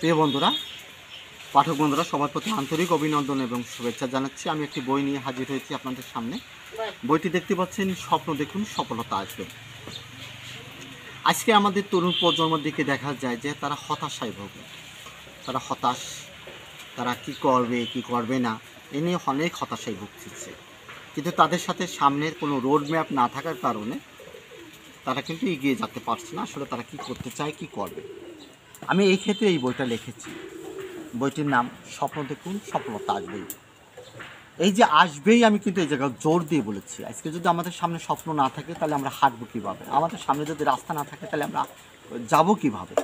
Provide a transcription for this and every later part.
প্রিয় বন্ধুরা, পাঠক বন্ধুরা, সবার প্রতি আন্তরিক অভিনন্দন এবং শুভেচ্ছা জানাচ্ছি। আমি একটি বই নিয়ে হাজির হয়েছি আপনাদের সামনে। বইটি দেখতে পাচ্ছেন, স্বপ্ন দেখুন, সফলতা আসবে। আজকে আমাদের তরুণ প্রজন্মের দিকে দেখা যায় যে তারা হতাশায় ভোগে। তারা হতাশ, তারা কি করবে কি করবে না, এ নিয়ে অনেক হতাশায় ভুগছে। কিন্তু তাদের সাথে সামনের কোনো রোড ম্যাপ না থাকার কারণে তারা কিন্তু এগিয়ে যেতে পারছে না। আসলে তারা কি করতে চায়, কি করবে? আমি এই ক্ষেত্রে এই বইটা লিখেছি। বইটির নাম স্বপ্ন দেখুন, সফলতা আসবেই। এই যে আসবেই আমি কিন্তু এই জায়গায় জোর দিয়ে বলেছি। আজকে যদি আমাদের সামনে স্বপ্ন না থাকে, তাহলে আমরা হাঁটবো কীভাবে? আমাদের সামনে যদি রাস্তা না থাকে, তাহলে আমরা যাব কীভাবে?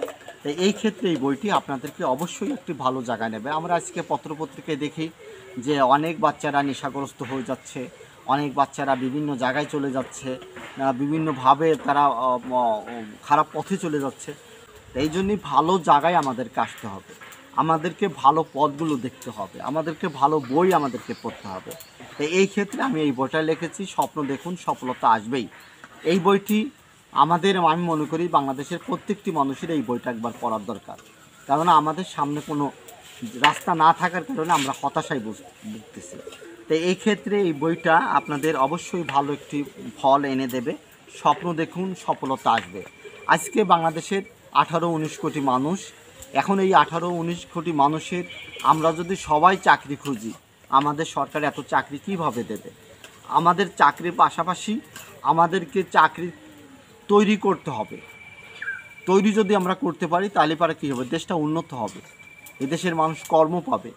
তাই এই ক্ষেত্রে এই বইটি আপনাদেরকে অবশ্যই একটি ভালো জায়গায় নেবে। আমরা আজকে পত্রপত্রিকায় দেখি যে অনেক বাচ্চারা নেশাগ্রস্ত হয়ে যাচ্ছে, অনেক বাচ্চারা বিভিন্ন জায়গায় চলে যাচ্ছে বিভিন্নভাবে তারা খারাপ পথে চলে যাচ্ছে। এই জন্যই ভালো জায়গায় আমাদেরকে আসতে হবে। আমাদেরকে ভালো পদগুলো দেখতে হবে। আমাদেরকে ভালো বই আমাদেরকে পড়তে হবে। তো এই ক্ষেত্রে আমি এই বইটা লিখেছি। স্বপ্ন দেখুন, সফলতা আসবেই। এই বইটি আমাদের, আমি মনে করি, বাংলাদেশের প্রত্যেকটি মানুষের এই বইটা একবার পড়ার দরকার। কেননা আমাদের সামনে কোনো রাস্তা না থাকার কারণে আমরা হতাশায় বুঝ- ভুগতেছি। তো এই ক্ষেত্রে এই বইটা আপনাদের অবশ্যই ভালো একটি ফল এনে দেবে। স্বপ্ন দেখুন, সফলতা আসবে। আজকে বাংলাদেশের আঠারো উনিশ কোটি মানুষ। এখন এই আঠারো উনিশ কোটি মানুষের আমরা যদি সবাই চাকরি খুঁজি, আমাদের সরকার এত চাকরি কীভাবে দেবে? আমাদের চাকরির পাশাপাশি আমাদেরকে চাকরি তৈরি করতে হবে। তৈরি যদি আমরা করতে পারি, তাহলে পারে কী হবে? দেশটা উন্নত হবে। এদেশের মানুষ কর্ম পাবে।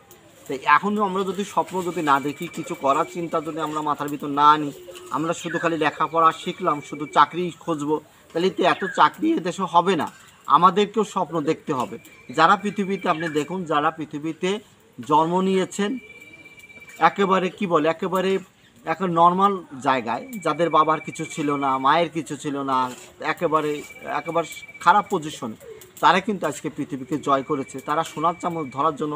তো এখনও আমরা যদি স্বপ্ন যদি না দেখি, কিছু করার চিন্তা যদি আমরা মাথার ভিতর না আনি, আমরা শুধু খালি লেখাপড়া শিখলাম, শুধু চাকরি খুঁজবো, তাহলে তো এত চাকরি এদেশে হবে না। আমাদেরকেও স্বপ্ন দেখতে হবে। যারা পৃথিবীতে, আপনি দেখুন, যারা পৃথিবীতে জন্ম নিয়েছেন, একেবারে কি বলে, একেবারে এখন নর্মাল জায়গায়, যাদের বাবার কিছু ছিল না, মায়ের কিছু ছিল না, একেবারে একেবারে খারাপ পজিশন তারা কিন্তু আজকে পৃথিবীকে জয় করেছে। তারা সোনার চামচ ধরার জন্য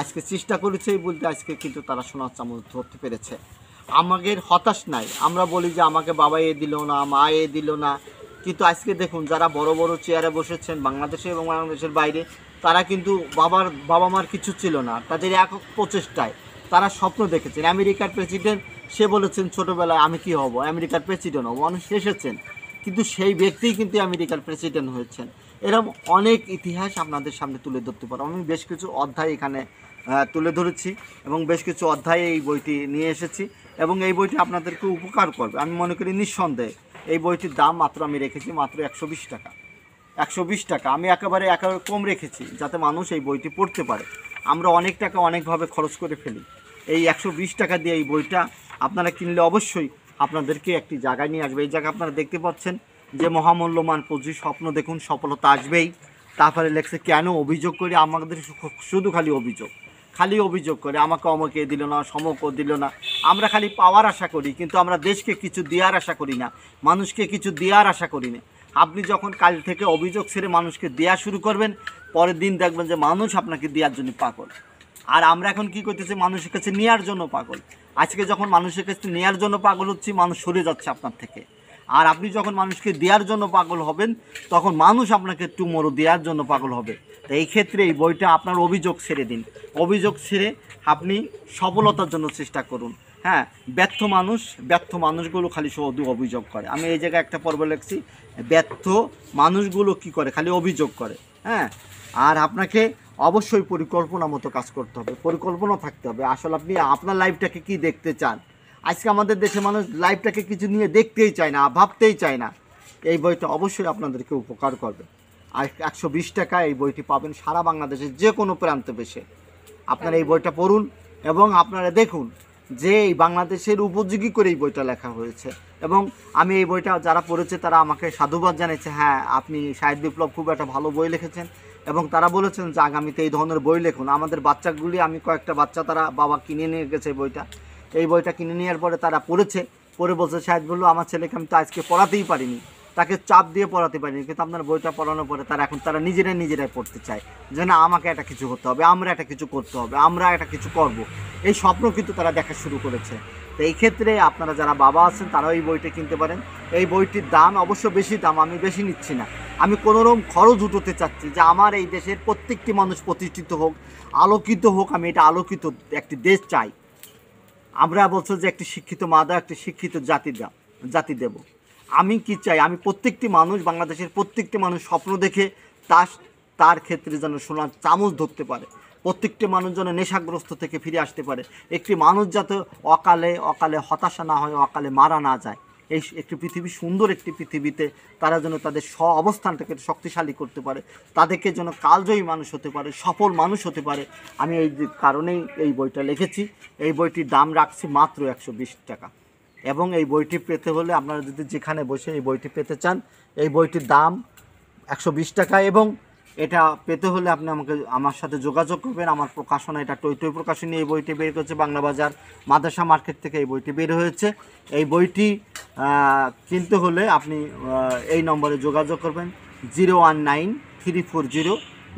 আজকে চেষ্টা করেছে বলতে, আজকে কিন্তু তারা সোনার চামচ ধরতে পেরেছে। আমাদের হতাশ নাই। আমরা বলি যে আমাকে বাবা এ দিল না, মা এ দিল না কিন্তু আজকে দেখুন, যারা বড় বড় চেয়ারে বসেছেন, বাংলাদেশে এবং বাংলাদেশের বাইরে, তারা কিন্তু বাবার, বাবা মার কিছু ছিল না, তাদের একক প্রচেষ্টায় তারা স্বপ্ন দেখেছেন। আমেরিকার প্রেসিডেন্ট সে বলেছেন ছোটবেলায় আমি কি হব? আমেরিকার প্রেসিডেন্ট হব। মানুষ এসেছেন কিন্তু সেই ব্যক্তিই কিন্তু আমেরিকার প্রেসিডেন্ট হয়েছেন। এরকম অনেক ইতিহাস আপনাদের সামনে তুলে ধরতে পারো আমি বেশ কিছু অধ্যায় এখানে তুলে ধরেছি এবং বেশ কিছু অধ্যায়ে এই বইটি নিয়ে এসেছি এবং এই বইটি আপনাদেরকে উপকার করবে। আমি মনে করি নিঃসন্দেহে এই বইটির দাম মাত্র আমি রেখেছি মাত্র একশো বিশ টাকা। একশো বিশ টাকা। আমি একেবারে একেবারে কম রেখেছি যাতে মানুষ এই বইটি পড়তে পারে। আমরা অনেক টাকা অনেকভাবে খরচ করে ফেলি। এই একশো বিশ টাকা দিয়ে এই বইটা আপনারা কিনলে অবশ্যই আপনাদেরকে একটি জায়গায় নিয়ে আসবে। এই জায়গা আপনারা দেখতে পাচ্ছেন যে মহামূল্যমান পুঁজি স্বপ্ন দেখুন, সফলতা আসবেই। তারপরে লেখছে, কেন অভিযোগ করি? আমাদের শুধু খালি অভিযোগ। খালি অভিযোগ করে, আমাকে অমকে দিল না সমক দিল না। আমরা খালি পাওয়ার আশা করি, কিন্তু আমরা দেশকে কিছু দেওয়ার আশা করি না, মানুষকে কিছু দেওয়ার আশা করি না। আপনি যখন কাল থেকে অভিযোগ ছেড়ে মানুষকে দেওয়া শুরু করবেন, পরের দিন দেখবেন যে মানুষ আপনাকে দেওয়ার জন্য পাগল। আর আমরা এখন কি করতেছি, মানুষের কাছে নেওয়ার জন্য পাগল। আজকে যখন মানুষের কাছে নেওয়ার জন্য পাগল হচ্ছি, মানুষ সরে যাচ্ছে আপনার থেকে। আর আপনি যখন মানুষকে দেওয়ার জন্য পাগল হবেন, তখন মানুষ আপনাকে টুমোরো দেওয়ার জন্য পাগল হবে। তো এই ক্ষেত্রে এই বইটা আপনার অভিযোগ ছেড়ে দিন। অভিযোগ ছেড়ে আপনি সফলতার জন্য চেষ্টা করুন। হ্যাঁ ব্যর্থ মানুষ, ব্যর্থ মানুষগুলো খালি শুধু অভিযোগ করে। আমি এই জায়গায় একটা পর্ব লিখছি, ব্যর্থ মানুষগুলো কি করে? খালি অভিযোগ করে। হ্যাঁ আর আপনাকে অবশ্যই পরিকল্পনা মতো কাজ করতে হবে। পরিকল্পনা থাকতে হবে। আসলে আপনি আপনার লাইফটাকে কি দেখতে চান? আজকে আমাদের দেশে মানুষ লাইফটাকে কিছু নিয়ে দেখতেই চায় না, ভাবতেই চায় না। এই বইটা অবশ্যই আপনাদেরকে উপকার করবে। আর একশো বিশ টাকা এই বইটি পাবেন সারা বাংলাদেশের যে কোনো প্রান্তে বেশে। আপনারা এই বইটা পড়ুন এবং আপনারা দেখুন যে এই বাংলাদেশের উপযোগী করে এই বইটা লেখা হয়েছে। এবং আমি এই বইটা যারা পড়েছে তারা আমাকে সাধুবাদ জানিয়েছে হ্যাঁ আপনি সাহিত্য বিপ্লব খুব একটা ভালো বই লিখেছেন। এবং তারা বলেছেন যে আগামীতে এই ধরনের বই লিখুন। আমাদের বাচ্চাগুলি, আমি কয়েকটা বাচ্চা তারা বাবা কিনে নিয়ে গেছে বইটা। এই বইটা কিনে নেওয়ার পরে তারা পড়েছে। পড়ে বলছে, সাহেব বলল, আমার ছেলেকে আমি তো আজকে পড়াতেই পারিনি। তাকে চাপ দিয়ে পড়াতে পারিনি, কিন্তু আপনার বইটা পড়ানোর পরে তারা এখন তারা নিজেরাই নিজেরাই পড়তে চায় যে, না, আমাকে একটা কিছু করতে হবে, আমরা একটা কিছু করতে হবে, আমরা একটা কিছু করব। এই স্বপ্ন কিন্তু তারা দেখা শুরু করেছে। তো এই ক্ষেত্রে আপনারা যারা বাবা আছেন, তারাও এই বইটা কিনতে পারেন। এই বইটির দাম অবশ্য বেশি, দাম আমি বেশি নিচ্ছি না। আমি কোনোরকম খরচ উঠোতে চাচ্ছি যে, আমার এই দেশের প্রত্যেকটি মানুষ প্রতিষ্ঠিত হোক, আলোকিত হোক, আমি এটা আলোকিত একটি দেশ চাই। আমরা বলছো যে একটি শিক্ষিত মাদা একটি শিক্ষিত জাতি জাতি দেব। আমি কি চাই? আমি প্রত্যেকটি মানুষ, বাংলাদেশের প্রত্যেকটি মানুষ স্বপ্ন দেখে তার তার ক্ষেত্রে যেন সোনার চামচ ধরতে পারে। প্রত্যেকটি মানুষ যেন নেশাগ্রস্ত থেকে ফিরে আসতে পারে। একটি মানুষ যাতে অকালে অকালে হতাশা না হয়, অকালে মারা না যায়। এই একটি পৃথিবী সুন্দর একটি পৃথিবীতে তারা যেন তাদের স্ব অবস্থানটাকে শক্তিশালী করতে পারে, তাদেরকে যেন কালজয়ী মানুষ হতে পারে, সফল মানুষ হতে পারে। আমি এই কারণেই এই বইটা লিখেছি। এই বইটির দাম রাখছি মাত্র একশো বিশ টাকা। এবং এই বইটি পেতে হলে আপনারা যদি যেখানে বসে এই বইটি পেতে চান, এই বইটির দাম একশো বিশ টাকা এবং এটা পেতে হলে আপনি আমাকে, আমার সাথে যোগাযোগ করবেন। আমার প্রকাশনা, এটা টৈটই প্রকাশনী এই বইটি বের করেছে বাংলা বাজার মাদ্রাসা মার্কেট থেকে এই বইটি বের হয়েছে। এই বইটি কিনতে হলে আপনি এই নম্বরে যোগাযোগ করবেন zero one nine three four zero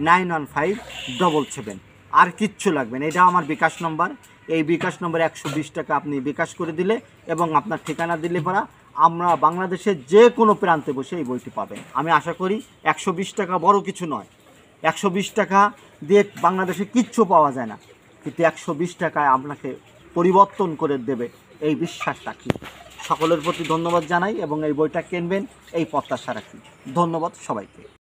nine one five double seven. আর কিচ্ছু লাগবে না। এটা আমার বিকাশ নম্বর। এই বিকাশ নম্বরে একশো বিশ টাকা আপনি বিকাশ করে দিলে এবং আপনার ঠিকানা দিলে পরা আমরা বাংলাদেশের যে কোনো প্রান্তে বসে এই বইটি পাবেন। আমি আশা করি একশো বিশ টাকা বড় কিছু নয়। একশো বিশ টাকা দিয়ে বাংলাদেশে কিচ্ছু পাওয়া যায় না। কিন্তু একশো বিশ টাকায় আপনাকে পরিবর্তন করে দেবে এই বিশ্বাস রাখি সকলের প্রতি ধন্যবাদ জানাই এবং এই বইটা কিনবেন এই প্রত্যাশা রাখি। ধন্যবাদ সবাইকে।